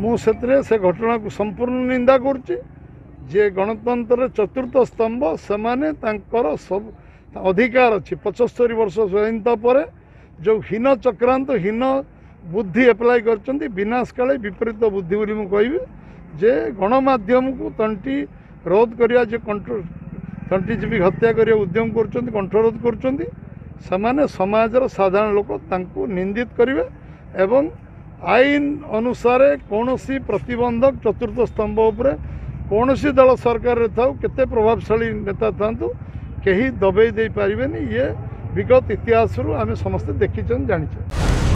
ମୁଁ ସେଥିରେ ସେ ଘଟଣାକୁ ସମ୍ପୂର୍ଣ୍ଣ ନିନ୍ଦା କରୁଛି ଯିଏ ଗଣତନ୍ତ୍ରର ଚତୁର୍ଥ ସ୍ତମ୍ଭ ସେମାନେ ତାଙ୍କର ସବୁ ଅଧିକାର ଅଛି ପଞ୍ଚସ୍ତରୀ ବର୍ଷ ସ୍ୱାଧୀନତା ପରେ ଯେଉଁ ହୀନ ଚକ୍ରାନ୍ତ ହୀନ ବୁଦ୍ଧି ଆପ୍ଲାଏ କରିଛନ୍ତି ବିନାଶକାଳେ ବିପରୀତ ବୁଦ୍ଧି ବୋଲି ମୁଁ କହିବି ଯେ ଗଣମାଧ୍ୟମକୁ ତଣ୍ଟି ରୋଧ କରିବା ଯେ କଣ୍ଟ୍ରୋ ତଣ୍ଟିଜୀବୀ ହତ୍ୟା କରିବା ଉଦ୍ୟମ କରୁଛନ୍ତି କଣ୍ଠରୋଧ କରୁଛନ୍ତି ସେମାନେ ସମାଜର ସାଧାରଣ ଲୋକ ତାଙ୍କୁ ନିନ୍ଦିତ କରିବେ ଏବଂ ଆଇନ ଅନୁସାରେ କୌଣସି ପ୍ରତିବନ୍ଧକ ଚତୁର୍ଥ ସ୍ତମ୍ଭ ଉପରେ କୌଣସି ଦଳ ସରକାରରେ ଥାଉ କେତେ ପ୍ରଭାବଶାଳୀ ନେତା ଥାଆନ୍ତୁ କେହି ଦବେଇ ଦେଇପାରିବେନି ଇଏ ବିଗତ ଇତିହାସରୁ ଆମେ ସମସ୍ତେ ଦେଖିଛନ୍ତି ଜାଣିଛେ